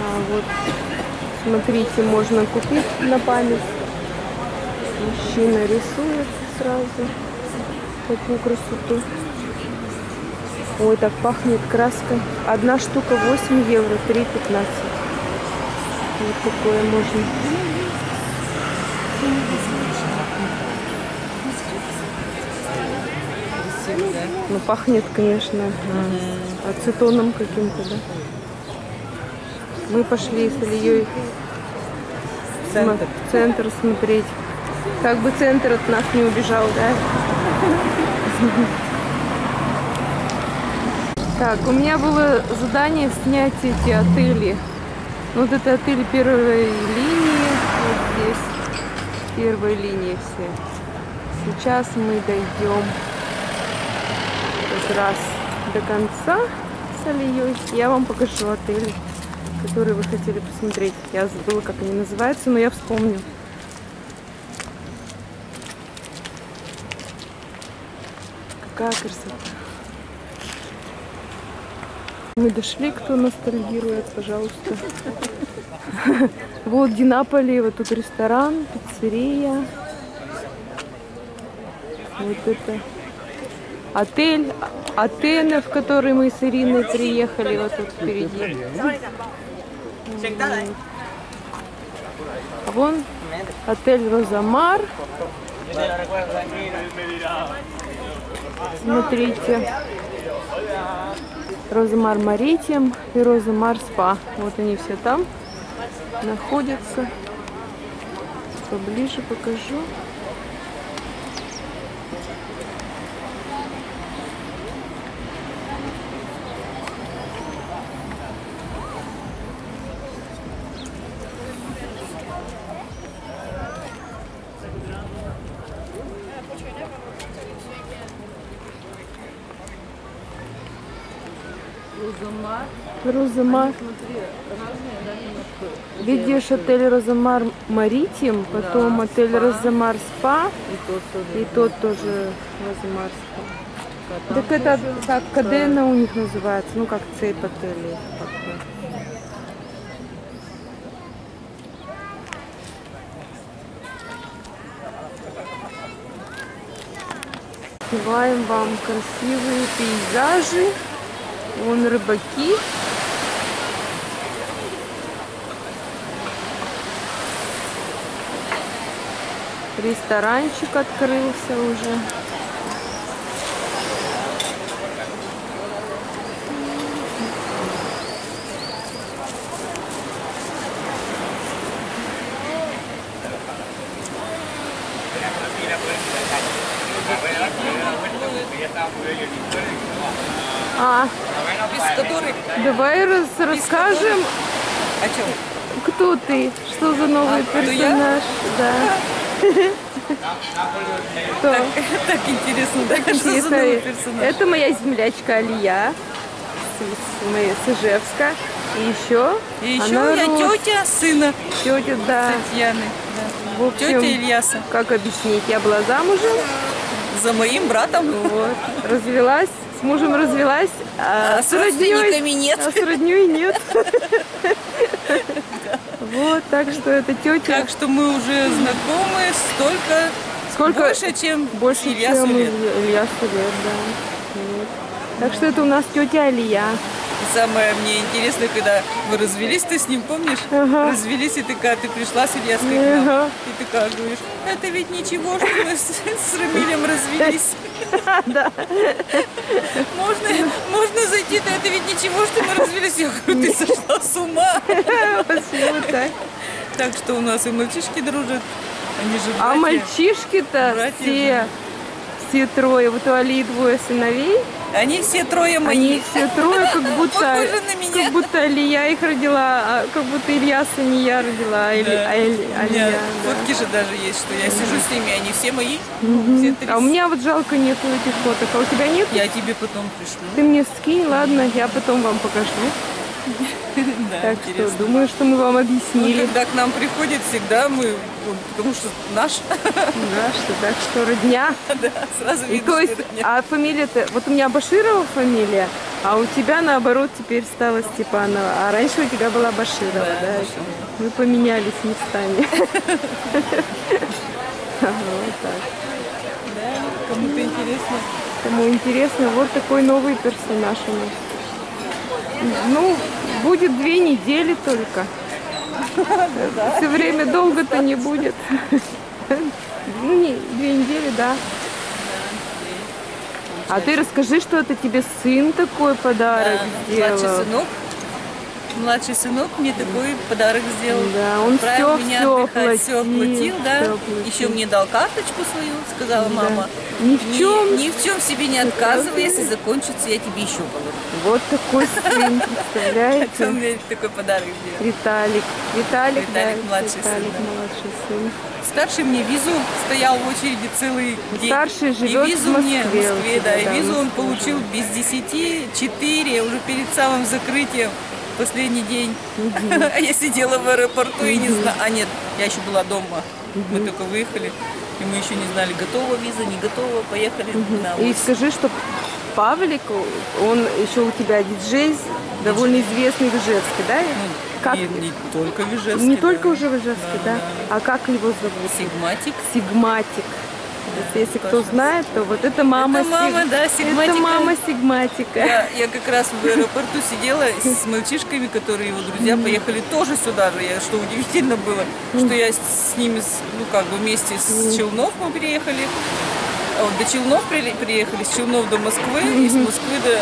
А вот, смотрите, можно купить на память. Мужчина рисует сразу. Такую красоту. Ой, так пахнет краской. Одна штука 8 евро, 3,15. Вот такое можно. Ну, пахнет, конечно, ацетоном каким-то, да. Мы пошли с Ильей в Центр. в центр смотреть. Как бы центр от нас не убежал, да? Так, у меня было задание снять эти отели. Вот это отель первой линии, вот здесь первой линии все. Сейчас мы дойдем как раз до конца с Алией. Я вам покажу отели, которые вы хотели посмотреть. Я забыла, как они называются, но я вспомню. Какая красота. Мы дошли, кто ностальгирует, пожалуйста. Вот Динаполи, вот тут ресторан, пиццерия. Вот это отель Атена, в который мы с Ириной приехали, вот тут впереди. А Вон отель Розамар. Смотрите. Розамар Маритим и Розамар Спа. Вот они все там находятся. Поближе покажу. Розамар. Видишь отель Розамар Маритим, потом отель Розамар Спа, и тот тоже Розамар Спа. Так это так Кадена у них называется, ну как цепь отелей. Снимаем вам красивые пейзажи. Вон рыбаки. Ресторанчик открылся уже. А, Без давай раз, расскажем, О чем? кто ты, что за новый А, персонаж. Да. Кто? Так интересно, да? Что за Это, моя землячка Алия с, с, Ижевска. И еще, И еще она я рос- тетя сына тетя, да. Татьяны. В Да. общем, Тетя Ильяса. как объяснить, я была замужем, За моим братом. вот, развелась, с мужем развелась, а, А с родственниками нет. а с родней нет. Вот, так что это тетя. Так что мы уже знакомы столько, Сколько? больше, чем Больше, Ильясу чем лет. Ильясу лет, да. Вот. Так что это у нас тетя Алия. И Самое мне интересное, когда вы развелись, ты с ним помнишь? Ага. Развелись, и такая, ты пришла с Ильяской к нам. Ага. И такая говоришь, это ведь ничего, что мы с, с Рамилем развелись. Да. Можно, можно зайти, да это ведь ничего, что мы развелись. Я говорю, ты сошла с ума. Так? Что у нас и мальчишки дружат. Они же А мальчишки-то все, все трое, вот у Алии двое сыновей, Они все трое мои. они все трое как будто, на меня. как будто Алия их родила, а как будто Ильяса не я родила, а, Или, Да. а У Алия. меня да. фотки же даже есть, что я сижу с ними, они все мои. Все три. А у меня вот жалко нету этих фоток, а у тебя нет? Я тебе потом пришлю. Ты мне скинь, ладно, я потом вам покажу. Да, так интересно. что думаю, что мы вам Ну, объяснили. когда к нам приходит, всегда мы, вот, потому что наш, что так что родня. да, сразу видно, то есть, а фамилия-то, вот у меня Баширова фамилия, а у тебя наоборот теперь стала Степанова, а раньше у тебя была Баширова, Да, да? Баширова. Мы поменялись местами. Вот так. Да, кому-то интересно. Кому интересно, вот такой новый персонаж у нас. Ну, будет две недели только. Все время долго-то не будет. Ну, две недели, да. А ты расскажи, что это тебе сын такой подарок Да, младший сделал. сынок. Младший сынок мне такой подарок сделал. Да, он Отправил все, меня все отдыхать, все оплатил, да. оплатил. Еще мне дал карточку свою, сказала Да. мама. Ни в Ни- чем. Ни, в чем себе не отказывай, если закончится, я тебе еще положу. Вот такой сын, представляете? он мне такой подарок сделал. Виталик. Виталик, да, Виталик младший сын, Виталик да. младший сын. Старший мне визу стоял в очереди целый день. Старший живет и визу в мне в Москве Москве, да, и да, в визу он Москве получил без 10, 4, уже перед самым закрытием, последний день. А я сидела в аэропорту и не знала. А нет, я еще была дома. Мы только выехали. И мы еще не знали, готова виза, не готова, поехали на И скажи, что Павлик, он еще у тебя диджей, довольно известный в Ижевске, да? Как? Не, не только в Ижевске. Не да. только уже в Ижевске, да? Да, А как его зовут? Сигматик. Сигматик. Да, Если кто знает, то вот это мама, Это мама, Сиг- да, Это Сигматика. мама Сигматика. Я, я как раз в аэропорту сидела с мальчишками, которые его друзья поехали тоже сюда же. Я, что удивительно было, что я с ними, ну как бы вместе с Челнов мы приехали. Вот, до Челнов при- приехали, с Челнов до Москвы, и с Москвы до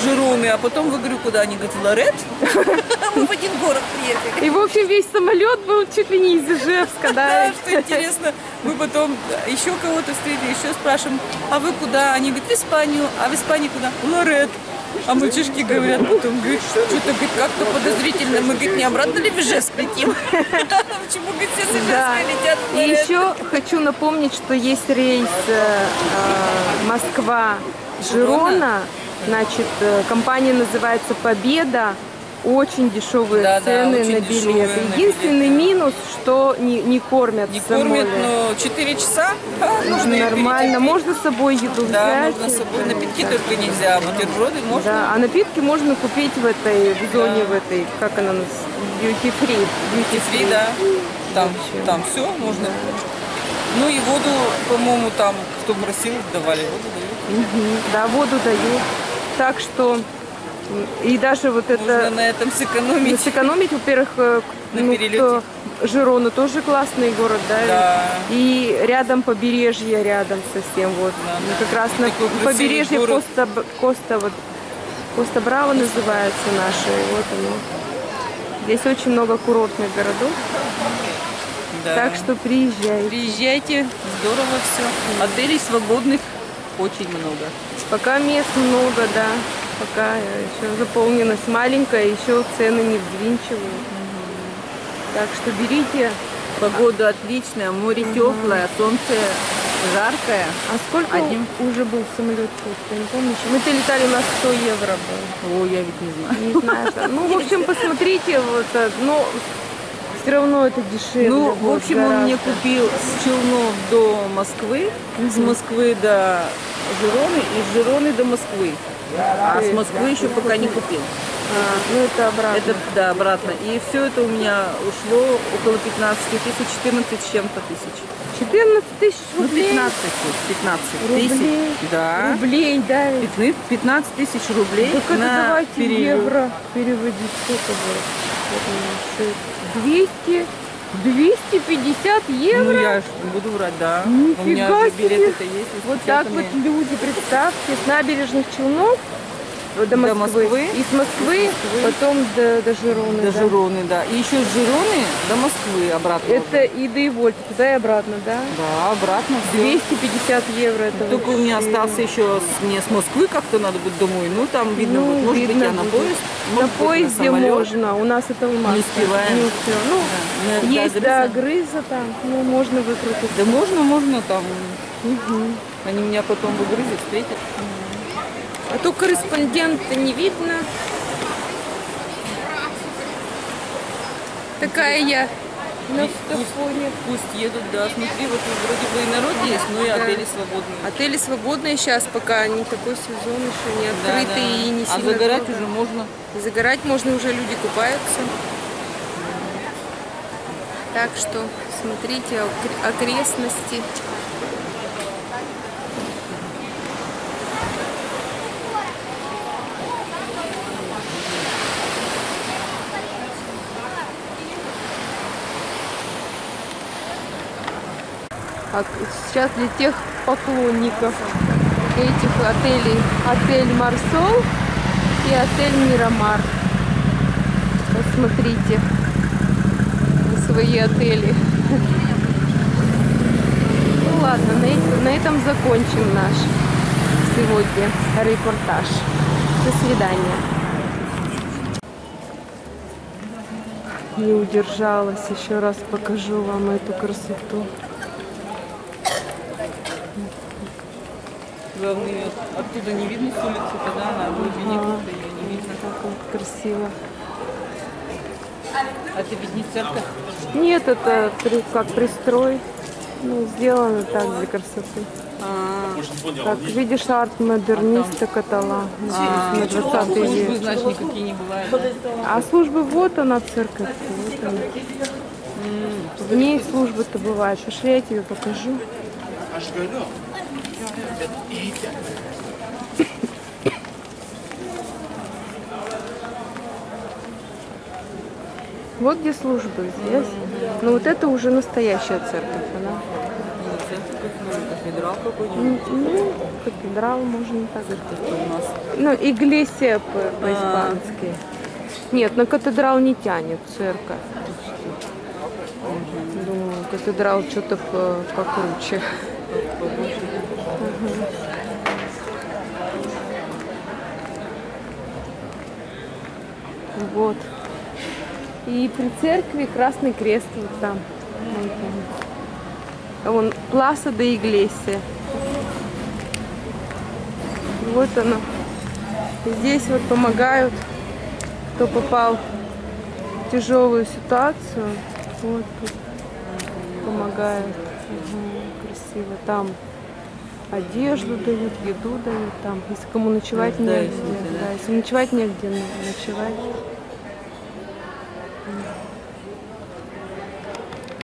Жироны. А потом вы говорю, куда? Они говорят, в Лорет. Мы в один город приехали. И, в общем, весь самолет был чуть ли не из Ижевска, да? Да, что интересно, мы потом еще кого-то встретили, еще спрашиваем, а вы куда? Они говорят, в Испанию. А в Испании куда? В Лорет. А мальчишки говорят потом, говорит, что-то говорит, как-то подозрительно. Мы, говорит, не обратно ли в Ижевск летим? Почему, говорит, все с. Ижевска летят в И еще хочу напомнить, что есть рейс э, э, Москва-Жирона. Значит, э, компания называется «Победа». Очень дешевые Да, да, цены очень на билеты. на Единственный минус, что не, не кормят Не кормят, но 4 часа да, можно и Нормально. Можно с собой еду Да, взять. можно с собой. Напитки да. только нельзя, а бутерброды можно. Да, а напитки можно купить в этой в зоне, в этой, как она называется, duty free. Duty free, да. Там, там все можно. Ну и воду, по-моему, там, кто просил, давали воду, дают. Мгм. Да, воду дают. Так что и даже вот Можно это на этом сэкономить. сэкономить, во-первых, э, На ну, перелете. кто- Жирона тоже классный город, да? Да. И рядом побережье, рядом совсем вот. Да, Ну, да. Как раз на побережье город. Коста, Коста, вот, Коста Браво называется наше. и Вот оно. Здесь очень много курортных городов, Да. так что приезжай. Приезжайте, здорово все. Отелей свободных очень много. Пока мест много, да. Пока еще заполненность маленькая, еще цены не взвинчивают. Так что берите. Погода отличная, море теплое, солнце жаркое. А сколько Один. уже был самолет? Ты не помнишь? Мы-то летали, у нас 100 евро было. О, я ведь не знаю. Не знаю. Ну, в общем, посмотрите, вот, э, но все равно это дешевле. Ну, в общем, он мне гораздо. купил с Челнов до Москвы, с Москвы до Жироны и с Жироны до Москвы. А с Москвы еще пока не купил. А, ну, это обратно. Это, да, обратно. И все это у меня ушло около 15 тысяч, 14 с чем-то тысяч. 14 тысяч Ну, рублей. 15, вот, 15 Рублей. тысяч. Да. Рублей, да. 15 15 тысяч рублей Так это на давайте перелет. евро переводить. Сколько будет? Вот у меня счет. 200? 250 евро? Ну, я буду врать, да. У меня Нифига же себе. билеты-то есть. Вот так вот люди, представьте, с набережных Челнов до Москвы, Москвы. и с Москвы, потом до, до Жироны. До да. Жироны, да. И еще с Жироны до Москвы обратно. Это и до Ивольта, туда и обратно, да? Да, обратно. всё. 250 евро это Только у меня остался еще с, мне с Москвы как-то надо будет домой. Ну, там видно, Ну, будет. может видно быть, я на поезд. На поезде самолет. можно, у нас это Алмаз. Не успеваем. Не успеваем. Ну, Да, на- есть до до Грыза. Там, ну, можно выкрутиться. Да можно, можно там. Они меня потом в Угрызе встретят. А то корреспондента не видно. Такая я на Пусть- фотофоне. Пусть едут, да. Смотри, вот вроде бы и народ есть, но и Да. отели свободные. Отели свободные сейчас, пока не такой сезон еще не Да, открытый да. и не А сильно загорать долго. уже можно. Загорать можно, уже люди купаются. Так что смотрите окр- окрестности. А сейчас для тех поклонников этих отелей отель Марсол и отель Мирамар. Посмотрите свои отели. Ну ладно, на, на этом закончим наш сегодня репортаж. До свидания. Не удержалась, еще раз покажу вам эту красоту. Главное, оттуда не видно с улицы, когда она в глубине, как-то ее не видно. Как вот красиво. А это ведь не церковь. Нет, это как пристрой. Ну, сделано так для красоты. А, Как видишь, арт-модерниста Катала. а, на 20 службы, век. значит, никакие не бывают. да? А службы вот она, церковь. Вот она. В ней службы-то бывают. Пошли, я тебе покажу. Вот где службы здесь. Но вот это уже настоящая церковь. Она. Ну, кафедрал какой-нибудь. Ну, кафедрал можно так сказать. У нас. Ну, иглесия по- по-испански. Нет, на катедрал не тянет церковь. Думаю, катедрал что-то по- покруче. Вот. И при церкви Красный Крест вот там. Вон Пласа де Иглесия. Вот оно. Здесь вот помогают, кто попал в тяжелую ситуацию. Вот тут помогают. Ага, красиво. Там одежду дают, еду дают. Там, если кому ночевать Да, негде. если, да. Да, если ночевать негде, ну, ночевать.